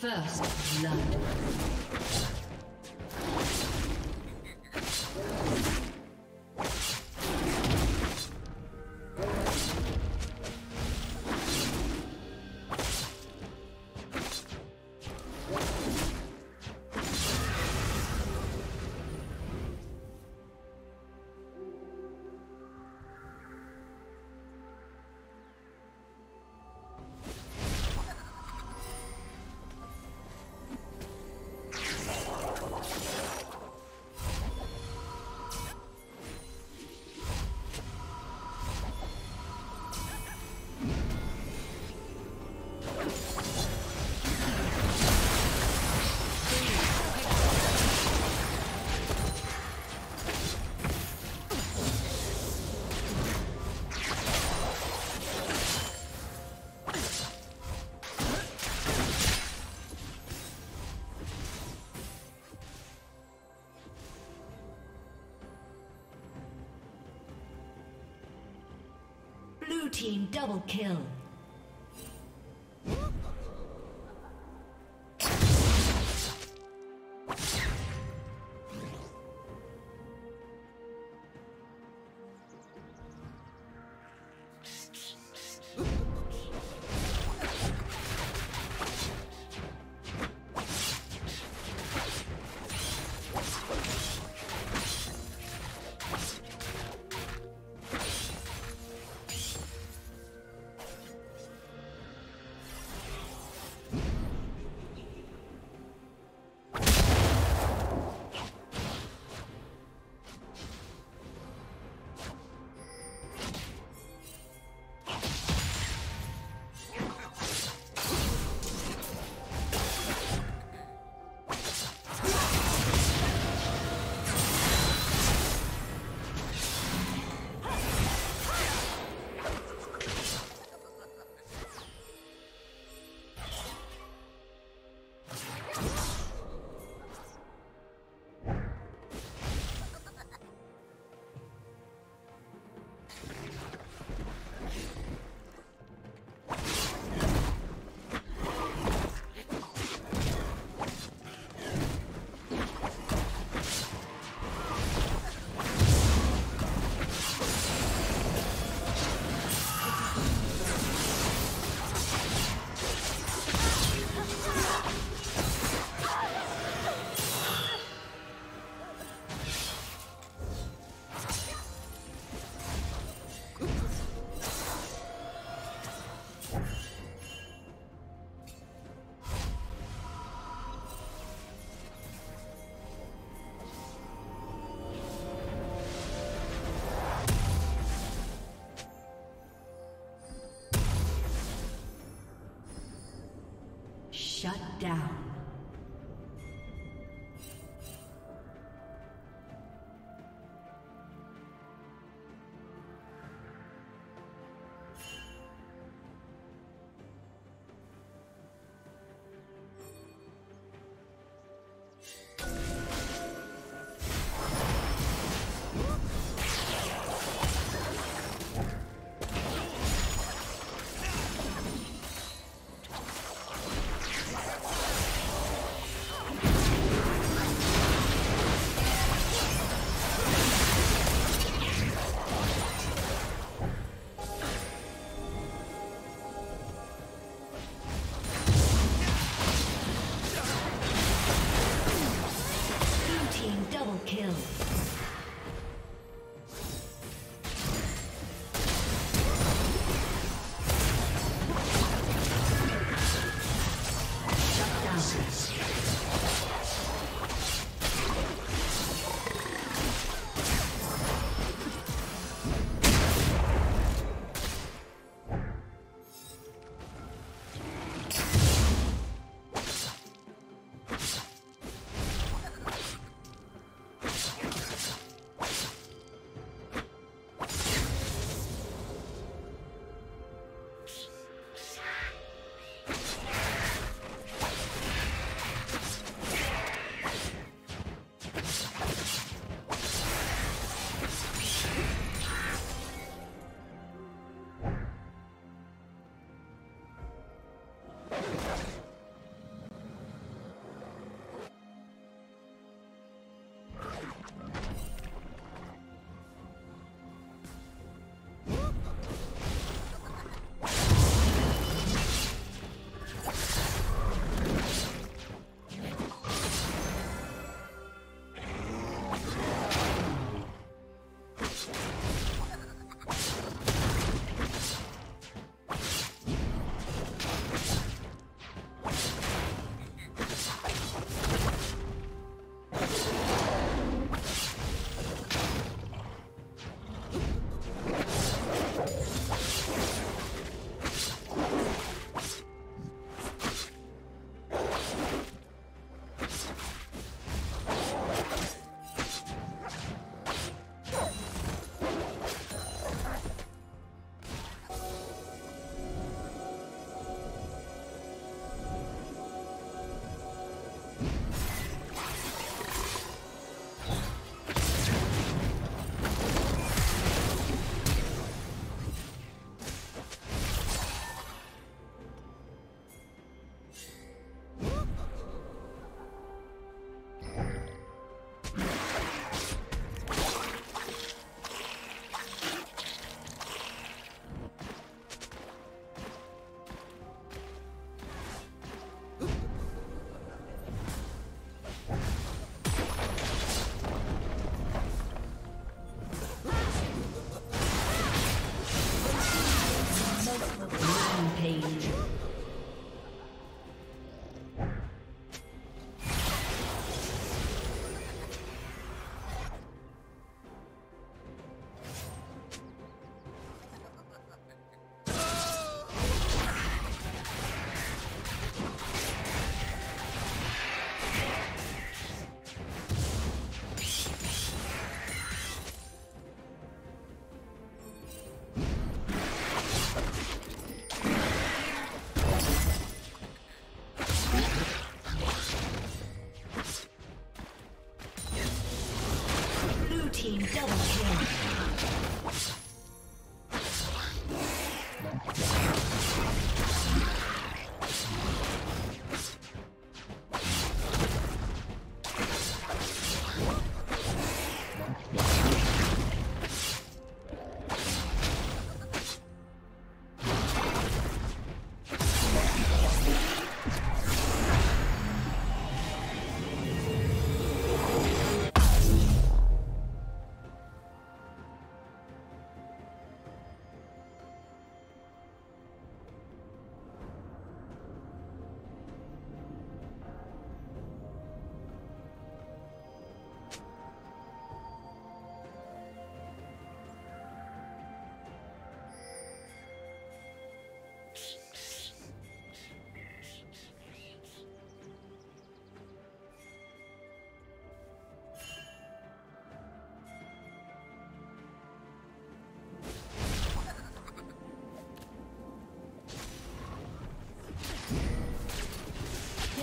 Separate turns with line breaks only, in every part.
First blood. Team double kill. Shut down.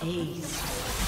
Ace.